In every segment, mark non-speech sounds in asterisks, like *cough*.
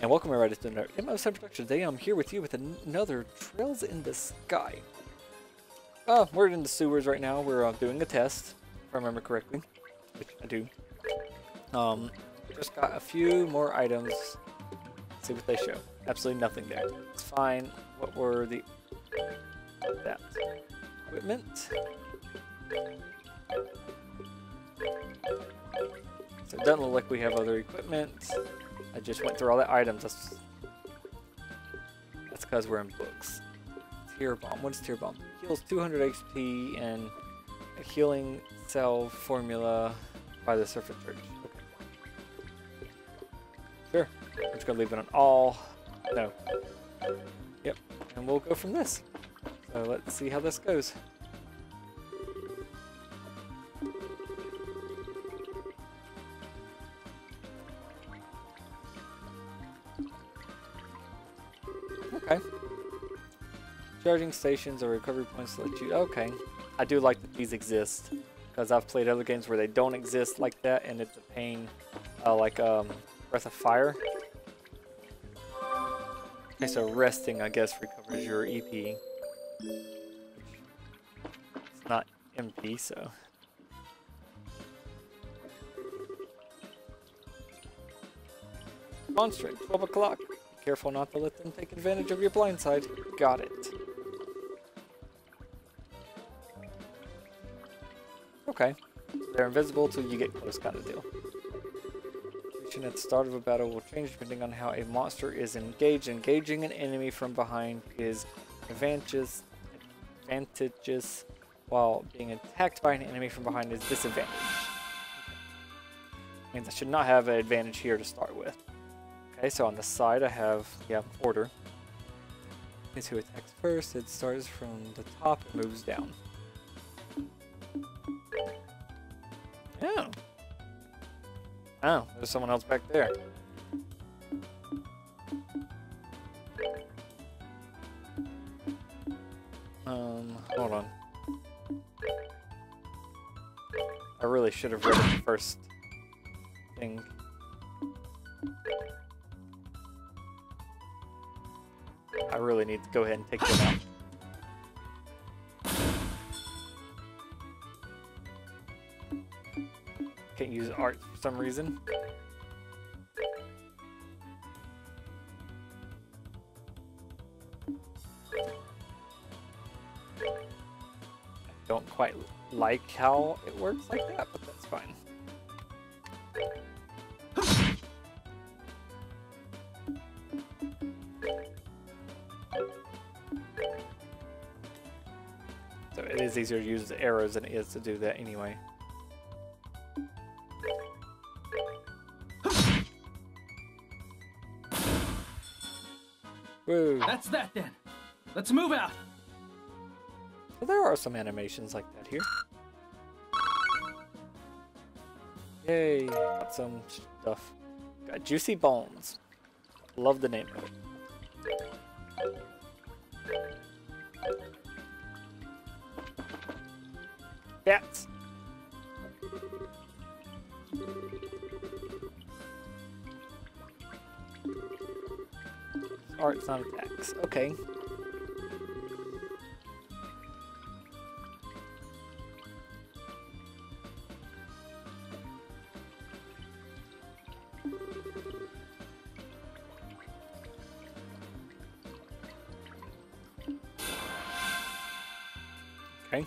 And welcome everybody to another MO7 production. Today I'm here with you with another Trails in the Sky. Oh, we're in the sewers right now. We're uh, doing a test, if I remember correctly, which I do. Um, just got a few more items. Let's see what they show. Absolutely nothing there. It's fine. What were the... That. Equipment. So it doesn't look like we have other equipment. I just went through all the items. That's that's because we're in books. Tear Balm. What is tear balm? Heals 200 XP and a healing cell formula by the Septian Church. Sure. I'm just gonna leave it on all. No. Yep. And we'll go from this. So let's see how this goes. Charging stations or recovery points to let you. Okay. I do like that these exist because I've played other games where they don't exist like that and it's a pain. Uh, like um, Breath of Fire. Okay, so resting, I guess, recovers your EP. It's not MP, so. Monster, 12 o'clock. Be careful not to let them take advantage of your blind side. Got it. Okay. They're invisible till you get close kind of deal. Position at the start of a battle will change depending on how a monster is engaged. Engaging an enemy from behind is advantages, advantages while being attacked by an enemy from behind is disadvantage. Means I should not have an advantage here to start with. Okay, so on the side I have, yeah, order. Is who attacks first. It starts from the top and moves down. Oh, there's someone else back there. Um, hold on. I really should have read the first thing. I really need to go ahead and take them out. Can't use art for some reason. I don't quite like how it works like that, but that's fine. So it is easier to use the arrows than it is to do that anyway. That's that then. Let's move out. There are some animations like that here. Yay, got some stuff. Got Juicy Bones. Love the name of it. Bats. Arts, not attacks. Okay. Okay.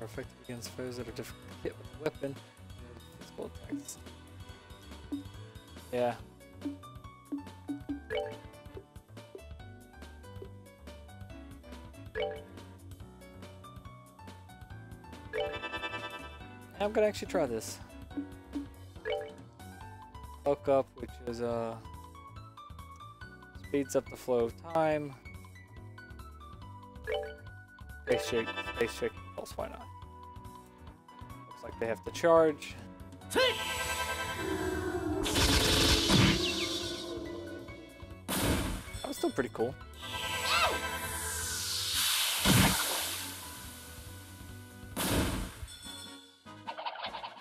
Are effective against foes that are difficult to hit with a weapon. Physical attacks. Yeah. I'm gonna actually try this. Clock Up, which is uh speeds up the flow of time. Space shake, space shake, else why not? Looks like they have to charge. Pretty cool.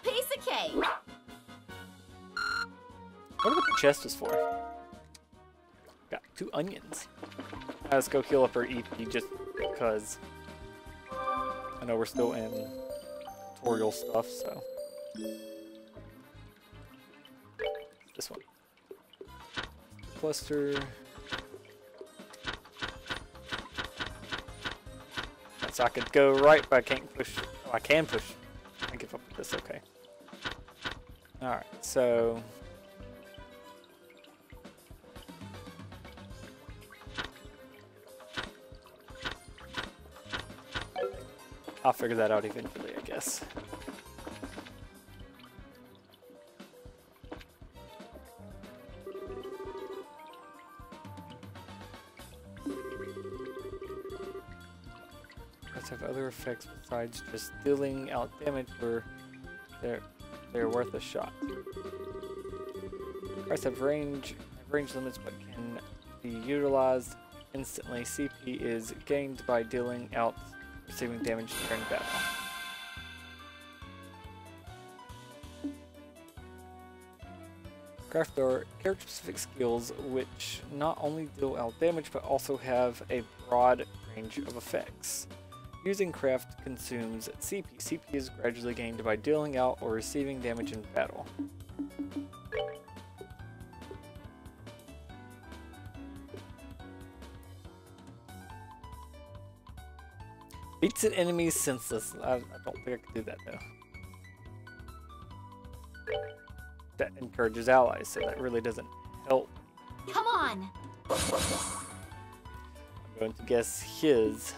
Piece of cake. what the chest is for. Got two onions. Let's go heal up our EP just because. I know we're still in tutorial stuff, so. This one. Cluster. So I could go right, but I can't push. Oh, I can push. I give up with this, okay. Alright, so... I'll figure that out eventually, I guess. Effects besides just dealing out damage where they're they're worth a shot. Cards have range have range limits but can be utilized instantly. CP is gained by dealing out receiving damage during battle. Craft are character-specific skills which not only deal out damage but also have a broad range of effects. Using craft consumes CP. CP is gradually gained by dealing out or receiving damage in battle. Beats an enemy senseless. I, I don't think I can do that though. That encourages allies, so that really doesn't help. Come on! I'm going to guess his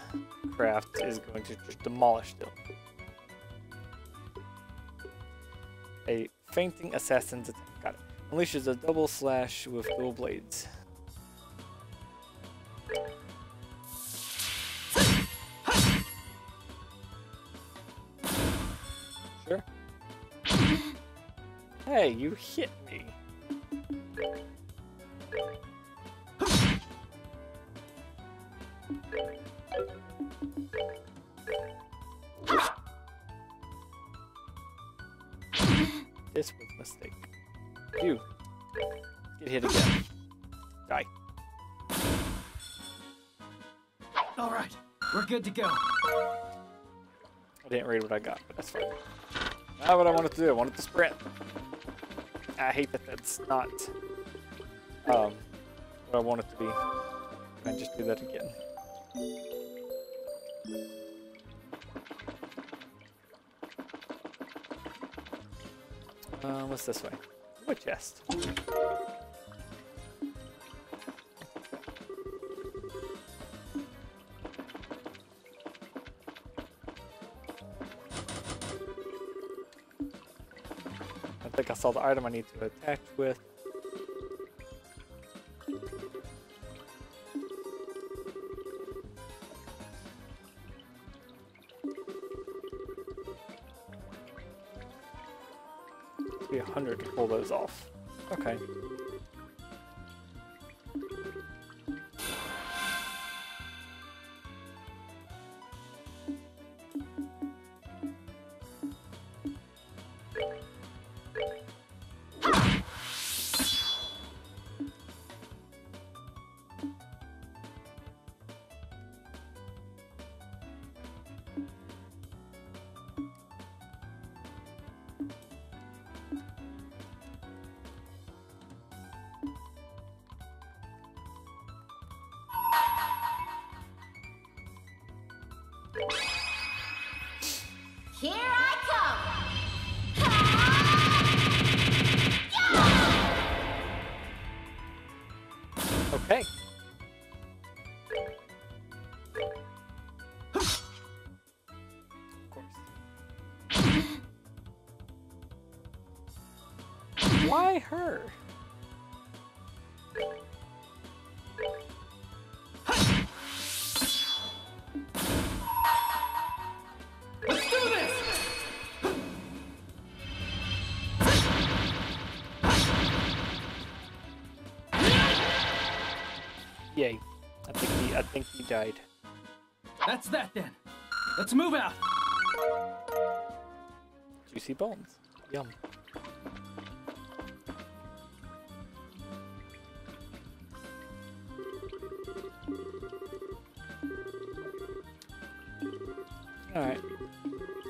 craft is going to just demolish them. A feinting assassin's attack. Got it. Unleashes a double slash with dual blades. Sure. Hey, you hit me. Good to go. I didn't read what I got, but that's fine. Not what I wanted to do. I wanted to sprint. I hate that that's not um, what I want it to be. Can I just do that again? Uh, what's this way? What chest? Saw the item I need to attach with. Be a hundred to pull those off. Okay. He died. That's that then. Let's move out. Juicy bones. Yum. Alright.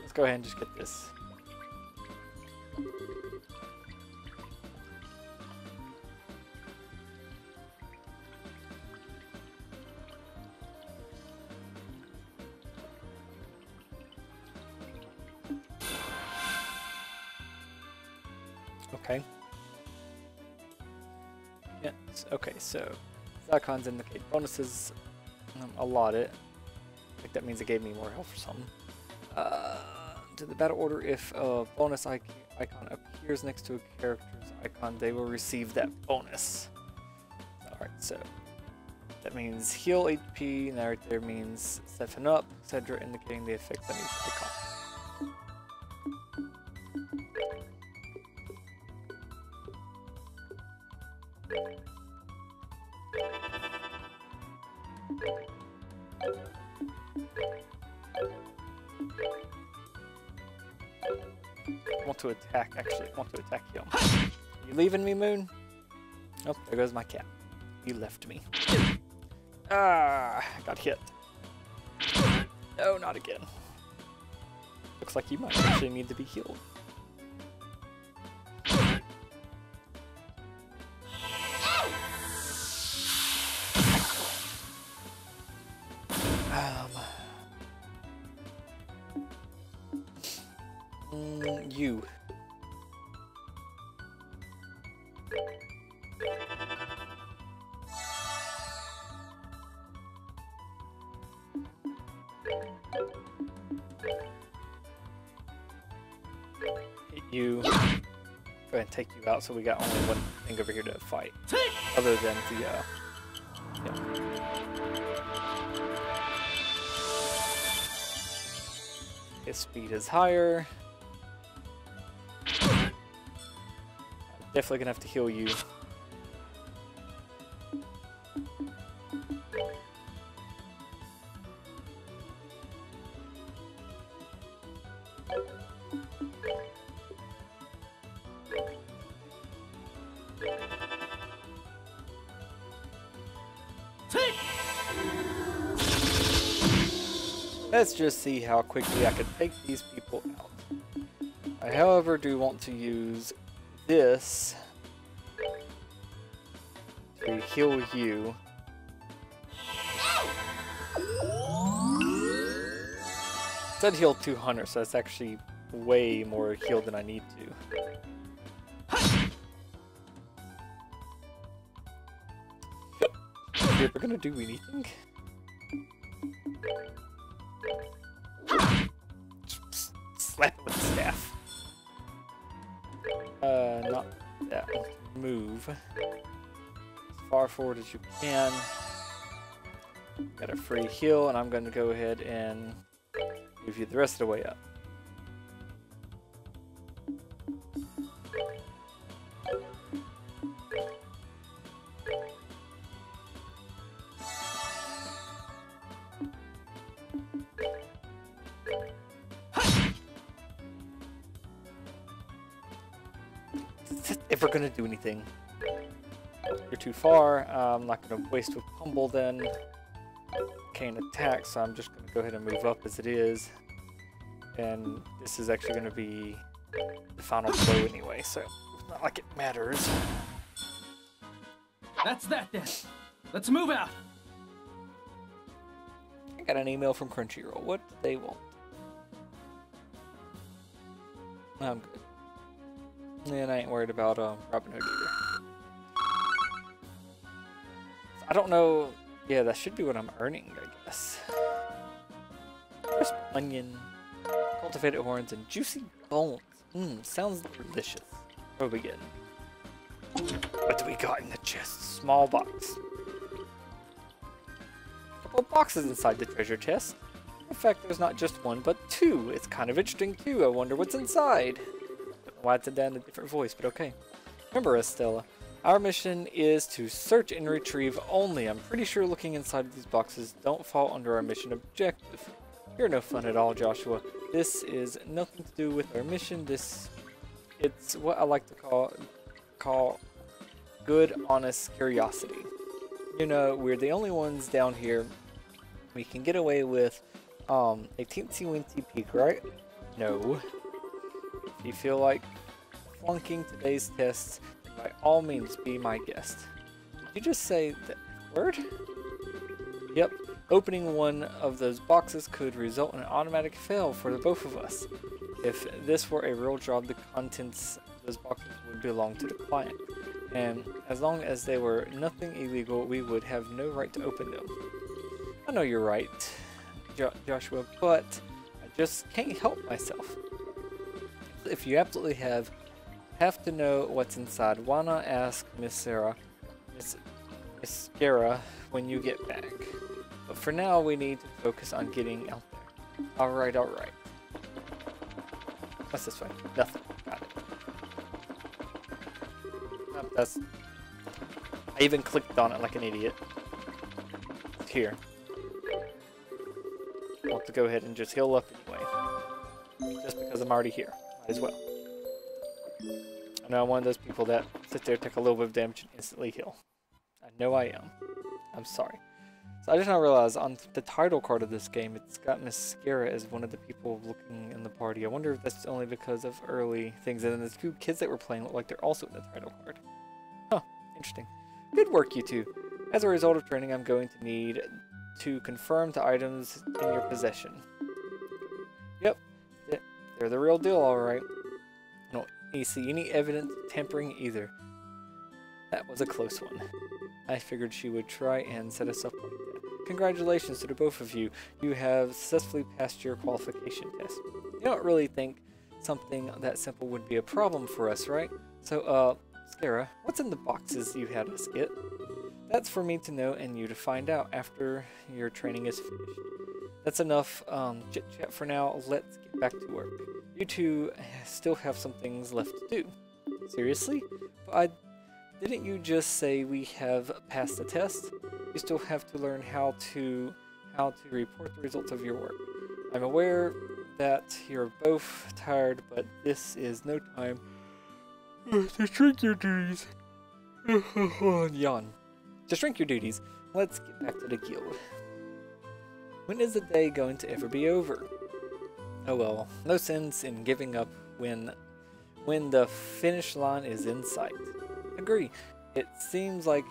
Let's go ahead and just get this. Okay. Yes, okay, so icons indicate bonuses um, allotted. I think that means it gave me more health or something. Uh, to the battle order, if a bonus icon appears next to a character's icon, they will receive that bonus. Alright, so that means heal HP, and that right there means stiffen up, etc., indicating the effect on each icon. To attack, actually. I want to attack him. You leaving me, Moon? Oh, there goes my cat. You left me. Ah, I got hit. No, not again. Looks like you might actually need to be healed. You. Go ahead and take you out so we got only one thing over here to fight. Other than the, uh, yeah. His speed is higher. Definitely gonna have to heal you. Let's just see how quickly I can take these people out. I, however, do want to use this to heal you. It said heal 200, so that's actually way more heal than I need to. You ever gonna do anything? Slap it with the staff. Uh, not that. Move. As far forward as you can. Got a free heal, and I'm going to go ahead and move you the rest of the way up. Is this ever gonna do anything? You're too far. Uh, I'm not gonna waste with Pumble then. Can't attack, so I'm just gonna go ahead and move up as it is. And this is actually gonna be the final blow anyway, so it's not like it matters. That's that then. Let's move out. I got an email from Crunchyroll. What do they want? I'm good. And I ain't worried about um, Robin Hood either. I don't know. Yeah, that should be what I'm earning, I guess. Crisp onion, cultivated horns, and juicy bones. Mmm, sounds delicious. What are we getting? What do we got in the chest? Small box. Couple boxes inside the treasure chest. In fact, there's not just one, but two. It's kind of interesting too. I wonder what's inside. Why it's in a different voice, but okay. Remember, Estella, our mission is to search and retrieve only. I'm pretty sure looking inside of these boxes don't fall under our mission objective. You're no fun at all, Joshua. This is nothing to do with our mission. This, it's what I like to call, call good, honest curiosity. You know, we're the only ones down here. We can get away with um, a teensy weensy peek, right? No. If you feel like flunking today's tests, by all means be my guest. Did you just say that word? Yep. Opening one of those boxes could result in an automatic fail for the both of us. If this were a real job, the contents of those boxes would belong to the client. And as long as they were nothing illegal, we would have no right to open them. I know you're right, jo Joshua, but I just can't help myself. If you absolutely have have to know what's inside, why not ask Miss Sarah, Miss, Miss Sarah when you get back? But for now, we need to focus on getting out there. Alright, alright. What's this way? Nothing. Got it. That's... I even clicked on it like an idiot. It's here. I want to go ahead and just heal up anyway. Just because I'm already here. As well. I know I'm one of those people that sit there, take a little bit of damage, and instantly heal. I know I am. I'm sorry. So I just now realized on the title card of this game, it's got Miss Schera as one of the people looking in the party. I wonder if that's only because of early things. And then the two kids that were playing look like they're also in the title card. Huh, interesting. Good work, you two. As a result of training, I'm going to need to confirm the items in your possession. The real deal, alright. I don't see any evidence tampering either. That was a close one. I figured she would try and set us up like that. Congratulations to the both of you. You have successfully passed your qualification test. You don't really think something that simple would be a problem for us, right? So, uh, Schera, what's in the boxes you had us get? That's for me to know and you to find out after your training is finished. That's enough um, chit chat for now. Let's get back to work. You two still have some things left to do. Seriously? I didn't you just say we have passed the test? You still have to learn how to how to report the results of your work. I'm aware that you're both tired, but this is no time *sighs* to shrink your duties. *laughs* Yawn. To shrink your duties, let's get back to the guild. When is the day going to ever be over? Oh well, no sense in giving up when when the finish line is in sight. Agree. It seems like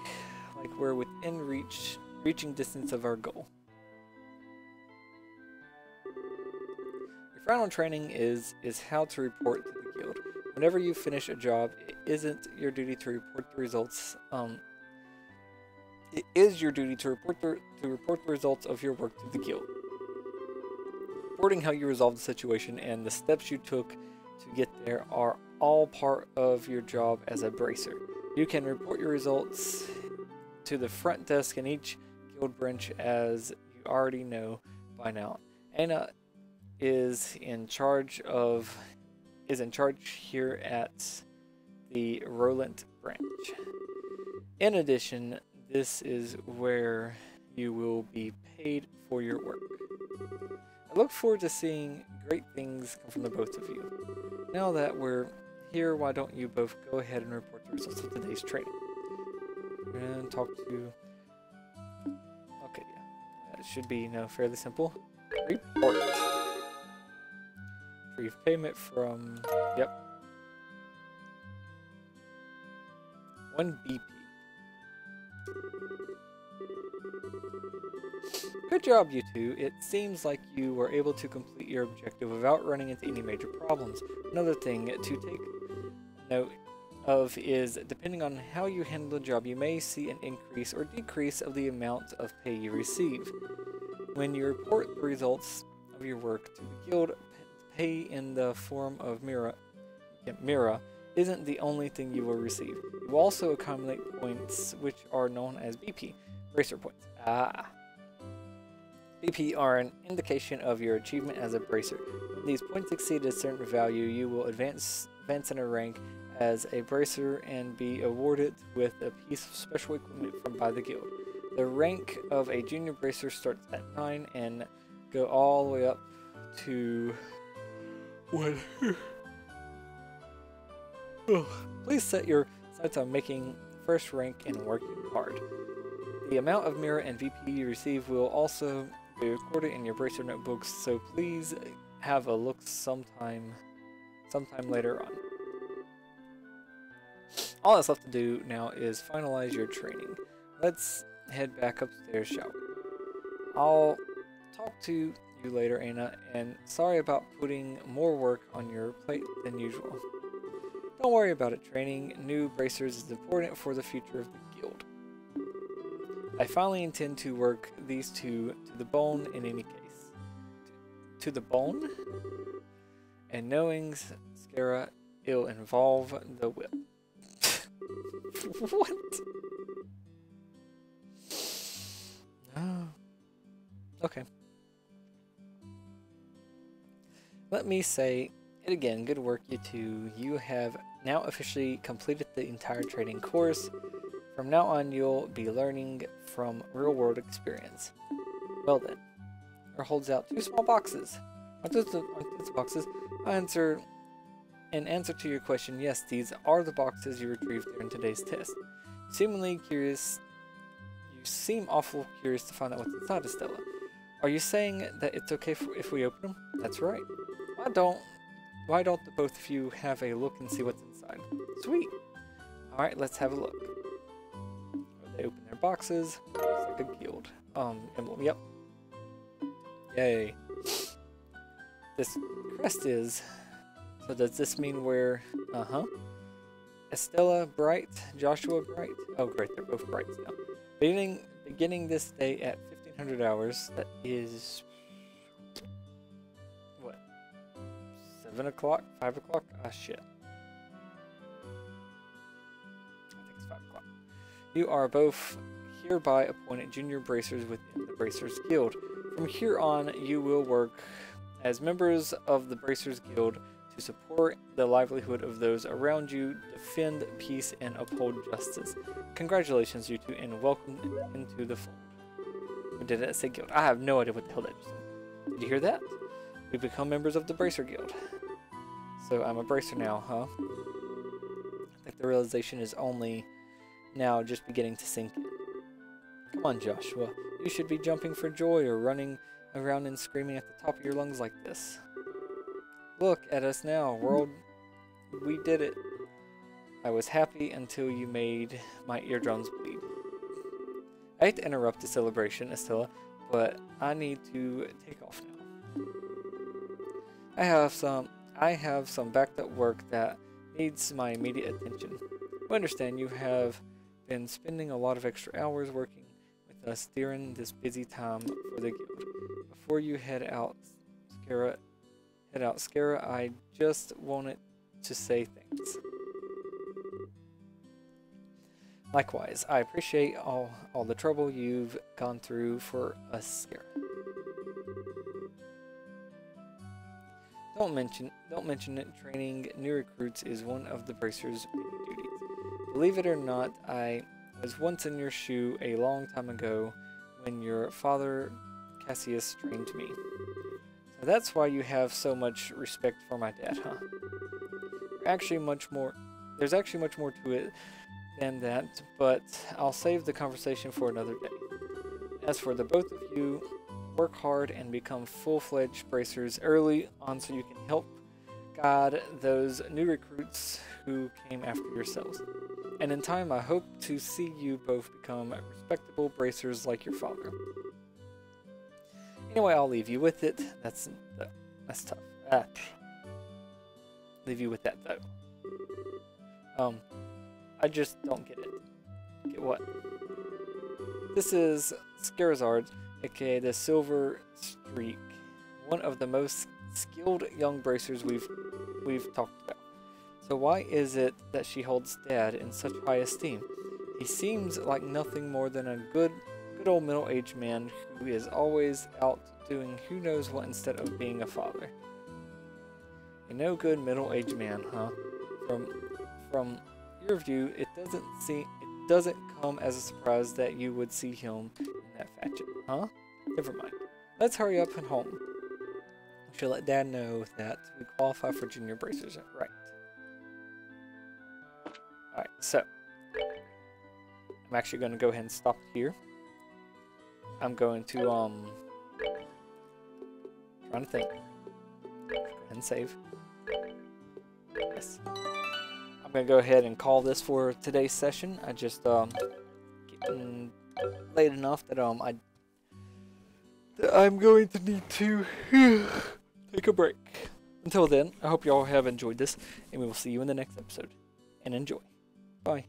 like we're within reach reaching distance of our goal. Your final training is is how to report to the guild. Whenever you finish a job, it isn't your duty to report the results. Um, it is your duty to report the, to report the results of your work to the guild. Reporting how you resolved the situation and the steps you took to get there are all part of your job as a bracer. You can report your results to the front desk in each guild branch as you already know by now. Anna is in charge of is in charge here at the Rolent branch. In addition, this is where you will be paid for your work. I look forward to seeing great things come from the both of you. Now that we're here, why don't you both go ahead and report the results of today's training? And talk to... Okay, yeah. That should be, you know, fairly simple. Report. Retrieve payment from... Yep. 1 BP. Good job, you two. It seems like you were able to complete your objective without running into any major problems. Another thing to take note of is, depending on how you handle the job, you may see an increase or decrease of the amount of pay you receive. When you report the results of your work to the guild, pay in the form of Mira, Mira isn't the only thing you will receive. You also accumulate points which are known as BP, Bracer points. Ah. BP are an indication of your achievement as a bracer. When these points exceed a certain value, you will advance, advance in a rank as a bracer and be awarded with a piece of special equipment from by the guild. The rank of a junior bracer starts at 9 and go all the way up to 1. *sighs* Please set your sights on making first rank and working hard. The amount of Mira and BP you receive will also be it in your bracer notebooks, so please have a look sometime sometime later on. All that's left to do now is finalize your training. Let's head back upstairs, shall we? I'll talk to you later, Anna, and sorry about putting more work on your plate than usual. Don't worry about it, training new bracers is important for the future of the. I finally intend to work these two to the bone in any case. To the bone? And knowing Schera, it'll involve the whip. *laughs* what? Oh. Okay. Let me say it again. Good work, you two. You have now officially completed the entire training course. From now on, you'll be learning from real-world experience. Well then. Or holds out two small boxes. Aren't those, the, aren't boxes? I answer in answer to your question, yes, these are the boxes you retrieved during today's test. Seemingly curious, you seem awful curious to find out what's inside, Estella. Are you saying that it's okay if we open them? That's right. Why don't, why don't the both of you have a look and see what's inside? Sweet. All right, let's have a look. They open their boxes. Looks like a guild um emblem. Yep. Yay. This crest is so does this mean we're... Uh-huh. Estella Bright, Joshua Bright. Oh, great, they're both Brights now. Beginning, beginning this day at 1500 hours, that is... What? 7 o'clock? 5 o'clock? Ah, shit. You are both hereby appointed junior bracers within the Bracers Guild. From here on, you will work as members of the Bracers Guild to support the livelihood of those around you, defend peace, and uphold justice. Congratulations, you two, and welcome into the fold. Or did it say guild? I have no idea what the hell that just said. Did you hear that? We become members of the Bracer Guild. So I'm a Bracer now, huh? I think the realization is only now just beginning to sink in. Come on, Joshua. You should be jumping for joy or running around and screaming at the top of your lungs like this. Look at us now, world. We did it. I was happy until you made my eardrums bleed. I hate to interrupt the celebration, Estella, but I need to take off now. I have some I have some backed up work that needs my immediate attention. Understand you have been spending a lot of extra hours working with us during this busy time for the guild. Before you head out, Schera, head out, Schera, I just wanted to say thanks. Likewise, I appreciate all, all the trouble you've gone through for us, Schera. Don't mention, don't mention it. Training new recruits is one of the bracer's. Believe it or not, I was once in your shoe a long time ago when your father Cassius trained me. So that's why you have so much respect for my dad, huh? Actually, much more. There's actually much more to it than that, but I'll save the conversation for another day. As for the both of you, work hard and become full-fledged bracers early on so you can help guide those new recruits who came after yourselves. And in time, I hope to see you both become respectable bracers like your father. Anyway, I'll leave you with it. That's that's tough. Ah. Leave you with that though. Um, I just don't get it. Get what? This is Scherazard, aka the Silver Streak, one of the most skilled young bracers we've we've talked about. So why is it that she holds Dad in such high esteem? He seems like nothing more than a good good old middle-aged man who is always out doing who knows what instead of being a father. A no good middle-aged man, huh? From from your view, it doesn't seem it doesn't come as a surprise that you would see him in that fashion, huh? Never mind. Let's hurry up and home. We should let Dad know that we qualify for junior bracers, right? So I'm actually going to go ahead and stop here. I'm going to, um, trying to think. And save. Yes. I'm gonna go ahead and call this for today's session. I just um getting late enough that um I that I'm going to need to *sighs* take a break. Until then, I hope you all have enjoyed this, and we will see you in the next episode. And enjoy. Bye.